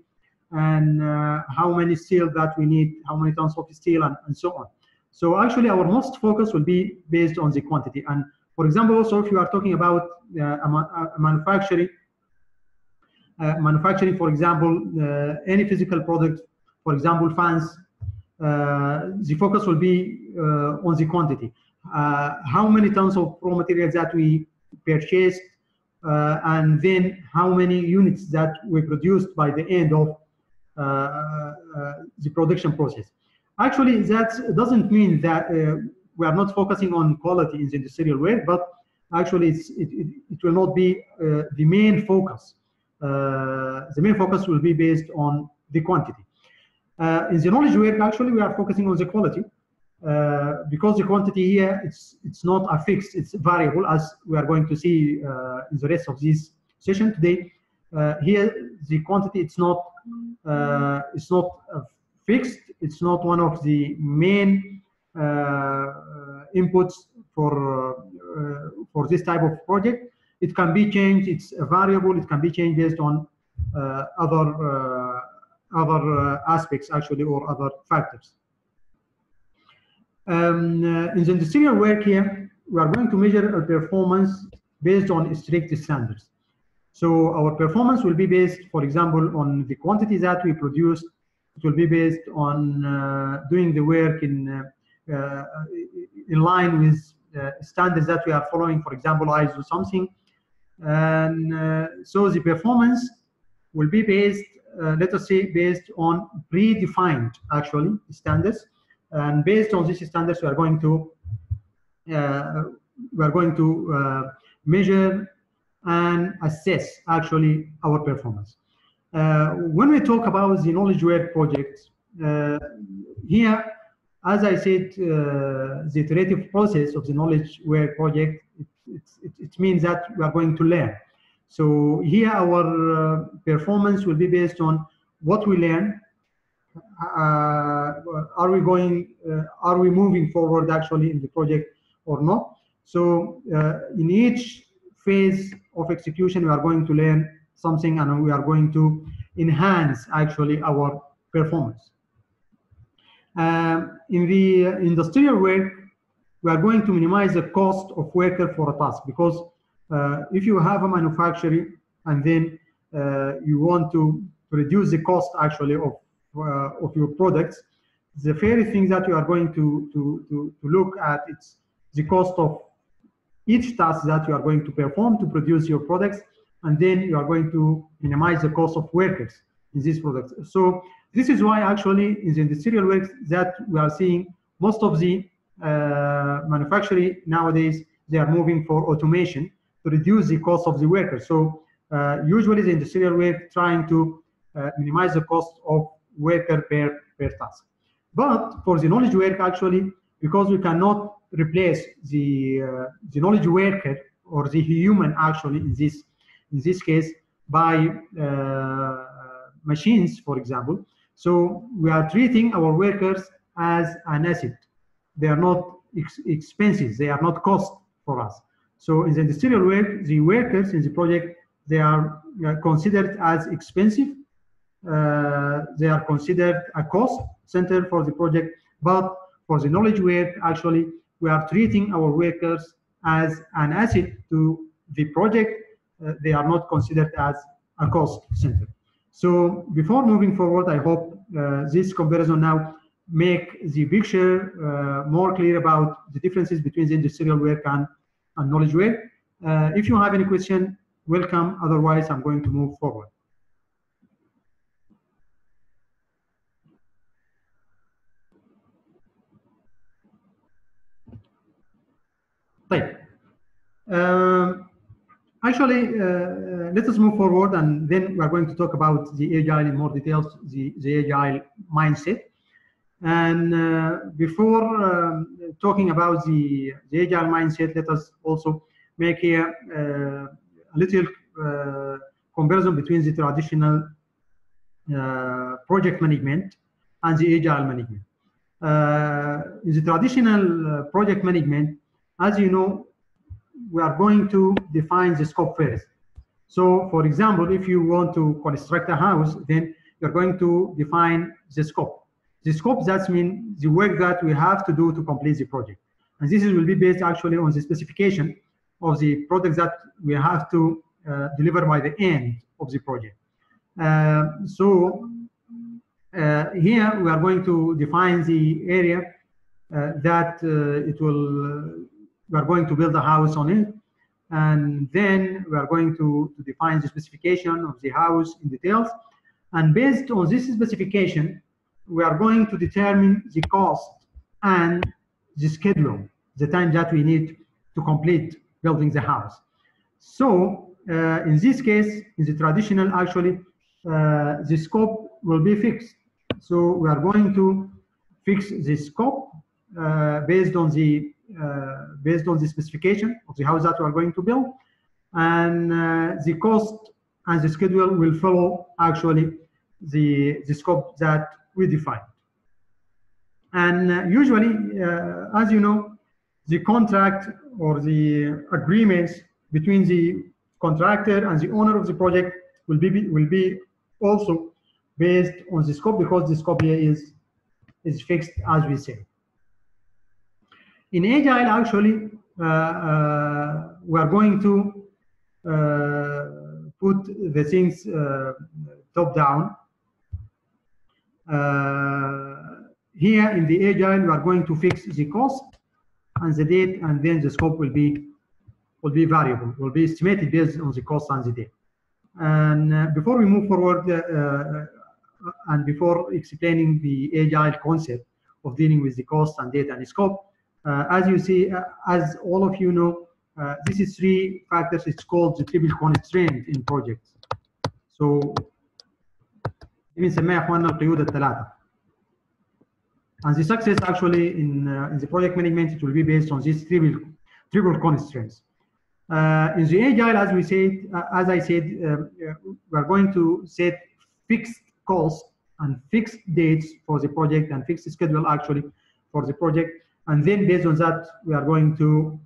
and uh, how many steel that we need, how many tons of steel and, and so on. So actually our most focus will be based on the quantity. And for example, also if you are talking about a, a manufacturing, uh, manufacturing, for example, uh, any physical product, for example, fans, uh, the focus will be on the quantity. Uh, how many tons of raw materials that we purchased, uh, and then how many units that we produced by the end of uh, the production process. Actually, that doesn't mean that we are not focusing on quality in the industrial work, but actually it, it, it will not be uh, the main focus. Uh, the main focus will be based on the quantity. Uh, in the knowledge work, actually, we are focusing on the quality. Uh, because the quantity here it's it's not a fixed it's variable as we are going to see uh, in the rest of this session today. Uh, here the quantity it's not uh, it's not fixed it's not one of the main uh, inputs for for this type of project. It can be changed it's a variable it can be changed based on other other aspects actually or other factors um, uh, in the industrial work here, we are going to measure our performance based on strict standards. So our performance will be based, for example, on the quantity that we produce. It will be based on uh, doing the work in uh, uh, in line with uh, standards that we are following. For example, ISO something, and uh, so the performance will be based, let us say, based on predefined actually standards and based on these standards we are going to uh, we are going to uh, measure and assess actually our performance. Uh, when we talk about the knowledge work projects uh, here as i said uh, the iterative process of the knowledge work project it, it, it means that we are going to learn. So here our uh, performance will be based on what we learn are we going, uh, are we moving forward actually in the project or not? So uh, in each phase of execution, we are going to learn something and we are going to enhance actually our performance. Um, in the industrial work, we are going to minimize the cost of worker for a task because uh, if you have a manufacturing and then uh, you want to reduce the cost actually of uh, of your products, the very thing that you are going to, to, to, to look at is the cost of each task that you are going to perform to produce your products, and then you are going to minimize the cost of workers in these products. So this is why actually in the industrial works that we are seeing most of the uh, manufacturing nowadays, they are moving for automation to reduce the cost of the workers. So uh, usually the industrial work trying to uh, minimize the cost of worker per, per task. But for the knowledge work, actually, because we cannot replace the, uh, the knowledge worker or the human actually in this, in this case by uh, machines, for example. So we are treating our workers as an asset. they are not ex- expenses, they are not cost for us. So in the industrial work, the workers in the project, they are uh, considered as expensive. Uh, they are considered a cost center for the project, but for the knowledge work, actually, we are treating our workers as an asset to the project. Uh, they are not considered as a cost center. So before moving forward, I hope uh, this comparison now make the picture uh, more clear about the differences between the industrial work and, and knowledge work. Uh, if you have any question, welcome. Otherwise, I'm going to move forward. طيب. Um, actually, uh, let us move forward and then we are going to talk about the agile in more details, the, the agile mindset. And uh, before um, talking about the, the agile mindset, let us also make here uh, a little uh, comparison between the traditional uh, project management and the agile management. Uh, in the traditional project management, as you know, we are going to define the scope first. So, for example, if you want to construct a house, then you're going to define the scope. The scope that means the work that we have to do to complete the project. And this will be based actually on the specification of the product that we have to uh, deliver by the end of the project. Uh, so uh, here we are going to define the area uh, that uh, it will we are going to build a house on it and then we are going to, to define the specification of the house in details. And based on this specification we are going to determine the cost and the schedule the time that we need to complete building the house. So uh, in this case in the traditional actually uh, the scope will be fixed. So we are going to fix the scope uh, based on the based on the specification of the house that we are going to build and uh, the cost and the schedule will follow actually the, the scope that we defined. And uh, usually, as you know, the contract or the agreements between the contractor and the owner of the project will be will be also based on the scope because the scope here is is fixed as we say. In Agile, actually, uh, uh, we are going to uh, put the things top down. here in the Agile, we are going to fix the cost and the date, and then the scope will be will be variable, will be estimated based on the cost and the date. And uh, before we move forward, uh, uh, and before explaining the agile concept of dealing with the cost and data and scope, as you see, as all of you know, this is three factors. It's called the triple constraint in projects. So بنسميها اخواننا القيود الثلاثه. And the success actually in, uh, in the project management it will be based on these triple triple constraints. Uh, in the agile, as we said, uh, as I said, um, we are going to set fixed costs and fixed dates for the project and fixed schedule actually for the project. And then based on that, we are going to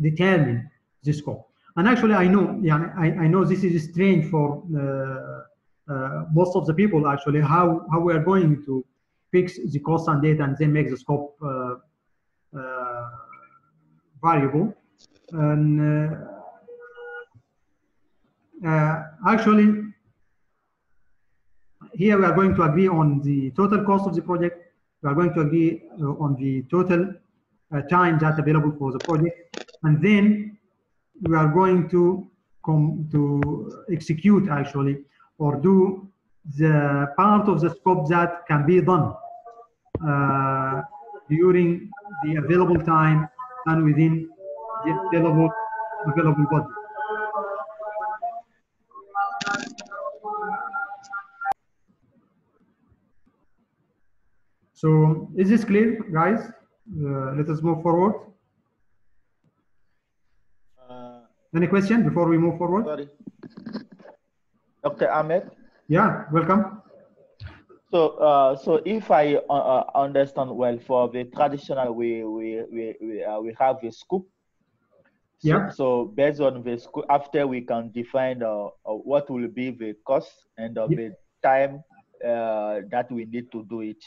determine the scope. And actually, I know, yeah, I, I know this is strange for uh, uh, most of the people actually, how, how we are going to fix the cost and data and then make the scope uh, variable. And actually, here we are going to agree on the total cost of the project. We are going to agree uh, on the total uh, time that's available for the project. And then we are going to come to execute actually or do the part of the scope that can be done uh, during the available time and within the available available budget. So is this clear, guys? Uh, let us move forward. Uh, Any question before we move forward? sorry. Dr. Ahmed, Yeah, welcome. So, uh, so if I uh, uh, understand well, for the traditional, we we we we, uh, we have a scoop. So, Yeah. So based on the scoop, after we can define uh, uh, what will be the cost and uh, Yeah. the time uh, that we need to do it.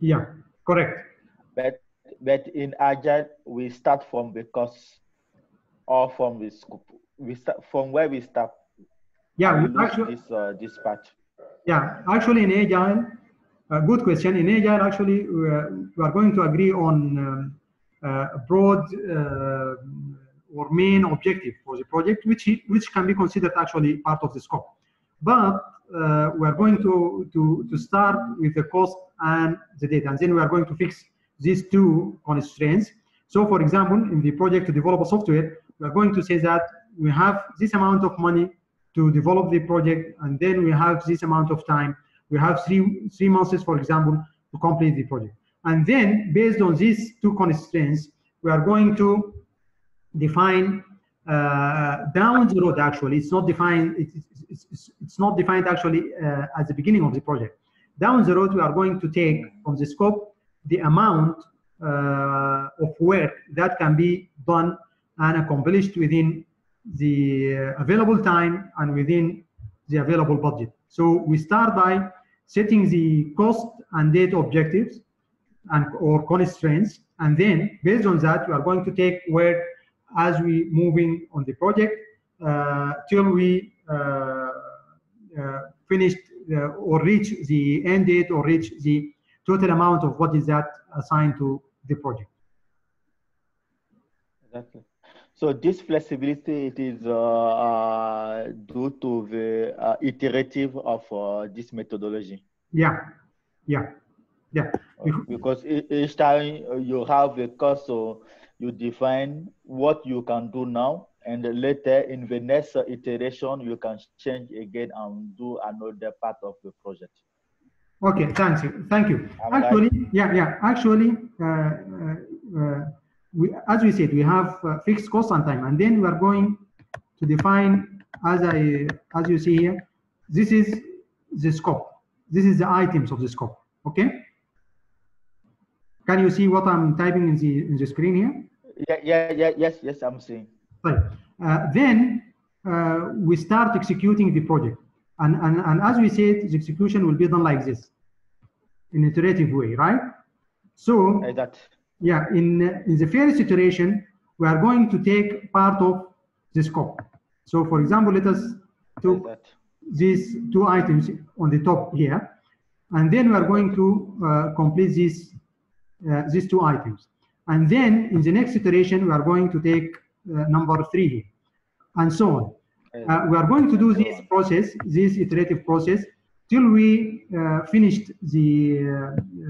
Yeah, correct. But but in agile, we start from the cost or from the scoop. We start from where we start. Yeah, we actually, this uh, this part. yeah, actually in Agile, a good question. In Agile, actually, we are, we are going to agree on um, uh, a broad uh, or main objective for the project, which which can be considered actually part of the scope. But uh, we are going to, to to start with the cost and the data, and then we are going to fix these two constraints. So, for example, in the project to develop a software, we are going to say that we have this amount of money to develop the project, and then we have this amount of time. We have three three months, for example, to complete the project. And then, based on these two constraints, we are going to define uh, down the road. Actually, it's not defined. It's, it's, it's, it's not defined actually uh, at the beginning of the project. Down the road, we are going to take from the scope the amount uh, of work that can be done and accomplished within the uh, available time and within the available budget. So we start by setting the cost and date objectives and or constraints, and then based on that, we are going to take work as we moving on the project uh, till we finished uh, or reach the end date or reach the total amount of what is that assigned to the project. Exactly. So this flexibility it is uh, uh, due to the uh, iterative of uh, this methodology Yeah, yeah, yeah. Uh, because each time you have a cost, so you define what you can do now, and later in the next iteration you can change again and do another part of the project. Okay, thanks you. Thank you. I'm. Actually, yeah, yeah. Actually, uh, uh, uh, we, as we said, we have uh, fixed cost and time, and then we are going to define, as I, as you see here, this is the scope. This is the items of the scope. Okay. Can you see what I'm typing in the in the screen here? Yeah, yeah, yeah, yes, yes, I'm seeing. Right. Uh, then uh, we start executing the project. And, and, and as we said, the execution will be done like this, in iterative way, right? So, Like that. yeah, in, in the first iteration, we are going to take part of the scope. So for example, let us Like these two items on the top here, and then we are going to uh, complete these, uh, these two items. And then in the next iteration, we are going to take uh, number three and so on. Uh, we are going to do this process, this iterative process, till we uh, finished the uh,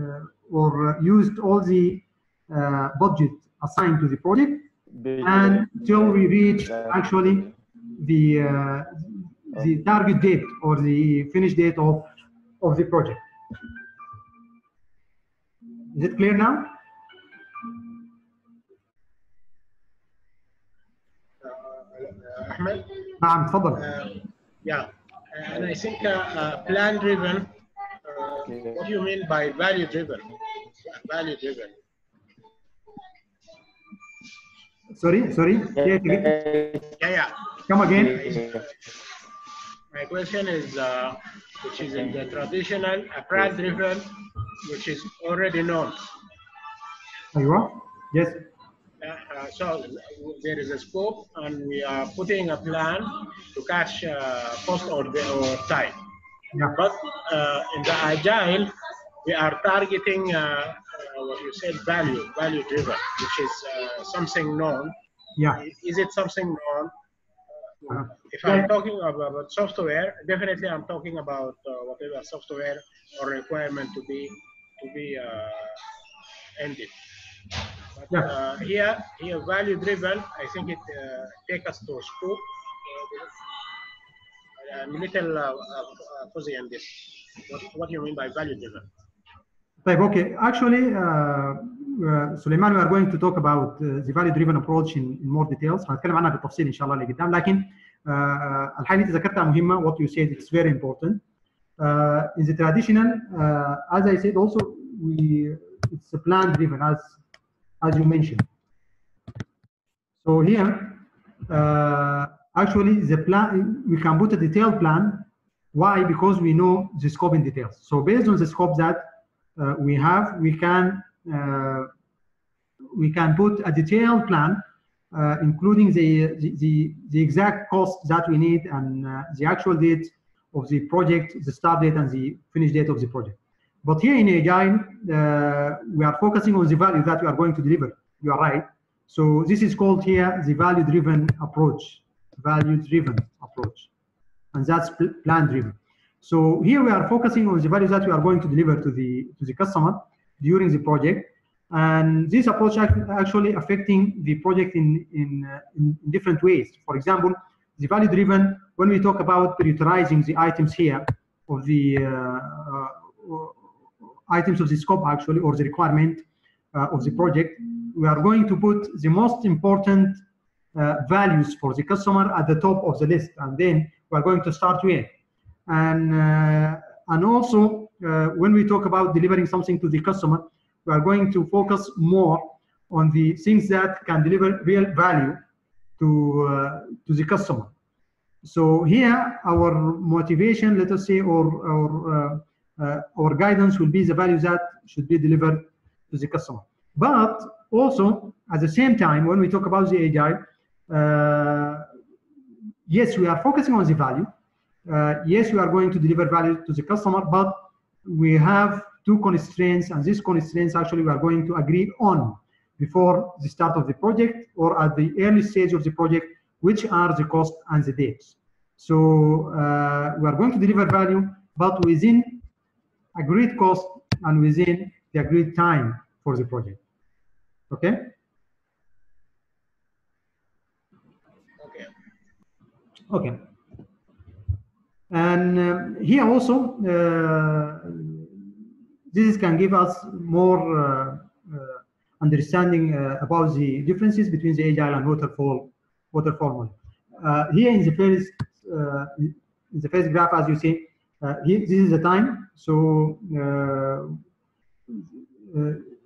uh, or used all the uh, budget assigned to the project, and till we reach actually the uh, the target date or the finish date of of the project. Is it clear now? uh, Ahmed. نعم تفضل. Uh, yeah, and I think uh, uh, plan driven. Uh, what do you mean by value driven? Value driven. Sorry, sorry. Say it again. Yeah, yeah. Come again. My question is, uh, which is in the traditional plan driven, which is already known. أيوة. Yes. Uh, so there is a scope, and we are putting a plan to catch uh, cost or, the, or time. Yeah. But uh, in the agile, we are targeting uh, uh, what you said value, value driven, which is uh, something known. Yeah. Is it something known? Uh, If I'm talking about, about software, definitely I'm talking about uh, whatever software or requirement to be to be uh, ended. But Yeah. uh, here, here value driven, I think it uh, take us to scope. Uh, I'm a little uh, uh, fuzzy on this. What, what do you mean by value driven? طيب okay actually uh, uh, سليمان we are going to talk about uh, the value driven approach in, in more details هنتكلم عنها بالتفصيل ان شاء الله اللي قدام لكن uh, الحاجه اللي انت ذكرتها مهمه what you said it's very important Uh, in the traditional, uh, as I said, also we it's a plan driven as as you mentioned. So here, uh, actually, the plan we can put a detailed plan. Why? Because we know the scope in details. So based on the scope that uh, we have, we can uh, we can put a detailed plan, uh, including the, the, the the exact cost that we need and uh, the actual date of the project, the start date and the finish date of the project. But here in Agile, uh, we are focusing on the value that we are going to deliver. You are right. So this is called here the value-driven approach, value-driven approach, and that's plan-driven. So here we are focusing on the value that we are going to deliver to the to the customer during the project, and this approach actually affecting the project in in, uh, in different ways. For example, the value-driven when we talk about prioritizing the items here of the uh, uh, items of the scope actually or the requirement uh, of the project, we are going to put the most important uh, values for the customer at the top of the list, and then we are going to start with. And uh, and also when we talk about delivering something to the customer, we are going to focus more on the things that can deliver real value to to the customer. So here, our motivation, let us say, or, or uh, uh, our guidance will be the value that should be delivered to the customer. But also, at the same time, when we talk about the agile, uh, yes, we are focusing on the value. yes, we are going to deliver value to the customer, but we have two constraints, and these constraints actually we are going to agree on before the start of the project or at the early stage of the project which are the cost and the dates. So uh, we are going to deliver value, but within agreed cost and within the agreed time for the project. Okay? Okay. Okay. And um, here also, uh, this can give us more uh, uh understanding uh, about the differences between the agile and waterfall waterfall model. Uh, here in the first uh, in the first graph, as you see, here, this is the time. So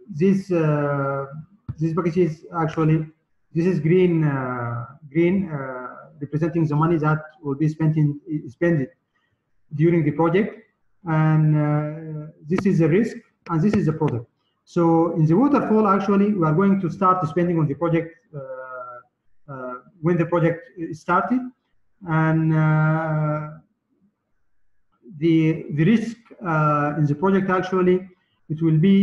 this this package is actually this is green green representing the money that will be spent in spent during the project. And uh, this is the risk and this is the product. So in the waterfall actually we are going to start spending on the project uh, uh, when the project started. And uh, the the risk uh, in the project actually it will be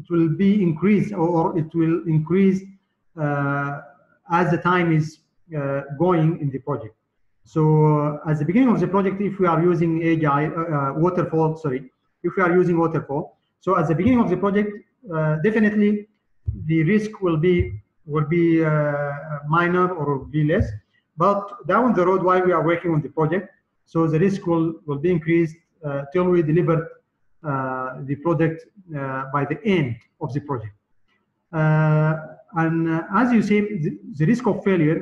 it will be increased or it will increase as the time is going in the project so uh, at the beginning of the project, if we are using agile uh, waterfall, sorry, if we are using waterfall, so at the beginning of the project, uh, definitely the risk will be will be minor or will be less. But down the road, while we are working on the project, so the risk will will be increased till we deliver the product by the end of the project. and as you say, the, the risk of failure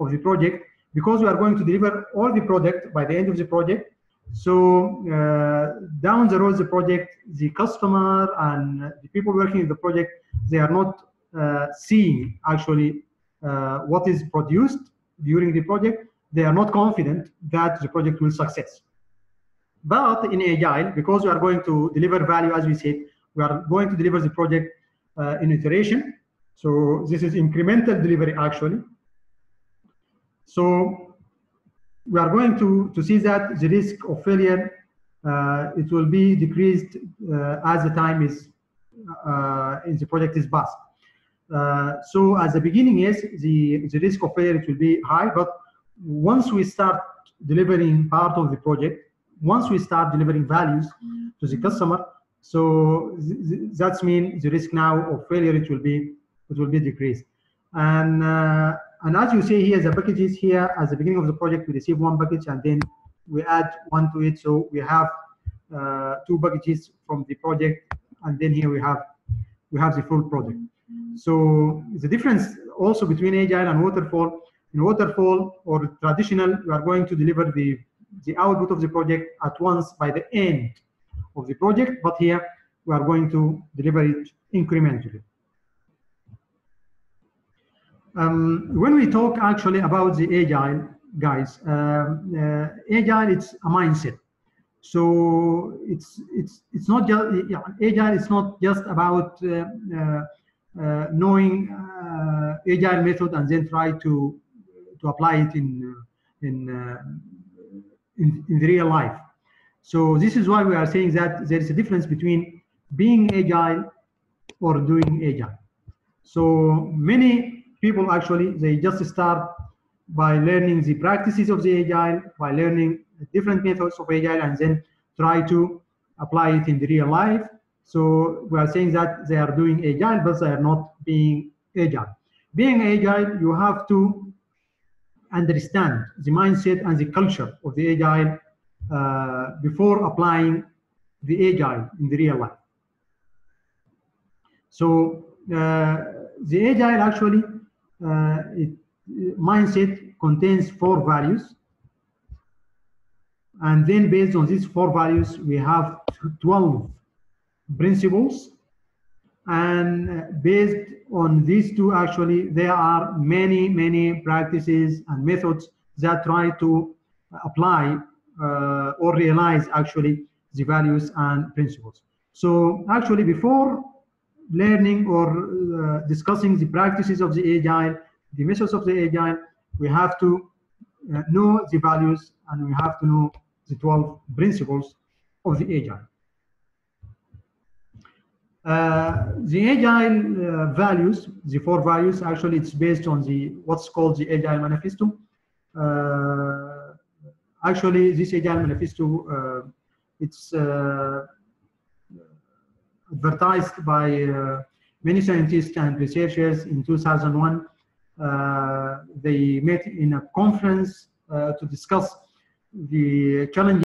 of the project because we are going to deliver all the product by the end of the project. So uh, down the road, the project, the customer and the people working in the project, they are not uh, seeing actually uh, what is produced during the project. They are not confident that the project will success. But in Agile, because we are going to deliver value, as we said, we are going to deliver the project uh, in iteration. So this is incremental delivery actually. So we are going to, to see that the risk of failure, uh, it will be decreased uh, as the time is, uh, in the project is passed. Uh, so at the beginning, yes, the, the risk of failure it will be high, but once we start delivering part of the project, once we start delivering values to the customer, so that's mean the risk now of failure it will be it will be decreased. And uh, and as you see here, the packages here at the beginning of the project, we receive one package and then we add one to it. So we have uh, two packages from the project, and then here we have we have the full project. So the difference also between agile and waterfall. In waterfall or traditional, we are going to deliver the the output of the project at once by the end of the project, but here we are going to deliver it incrementally. Um, when we talk actually about the agile guys, um, uh, agile it's a mindset. So it's it's it's not just yeah, agile. It's not just about uh, uh, uh, knowing uh, agile method and then try to to apply it in in, uh, in in the real life. So this is why we are saying that there is a difference between being agile or doing agile. So many people actually they just start by learning the practices of the agile, by learning different methods of agile, and then try to apply it in the real life. So we are saying that they are doing agile, but they are not being agile. Being agile, you have to understand the mindset and the culture of the agile uh, before applying the agile in the real life. So uh, the agile actually uh, it, mindset contains four values. And then based on these four values, we have 12 principles. And based on these two, actually, there are many, many practices and methods that try to apply uh, or realize actually the values and principles. So actually before learning or uh, discussing the practices of the agile, the methods of the agile, we have to uh, know the values and we have to know the 12 principles of the agile. Uh, the agile uh, values, the four values, actually it's based on the what's called the agile manifesto. Uh, actually, this agile manifesto, uh, it's uh, advertised by uh, many scientists and researchers in 2001. they met in a conference to discuss the challenges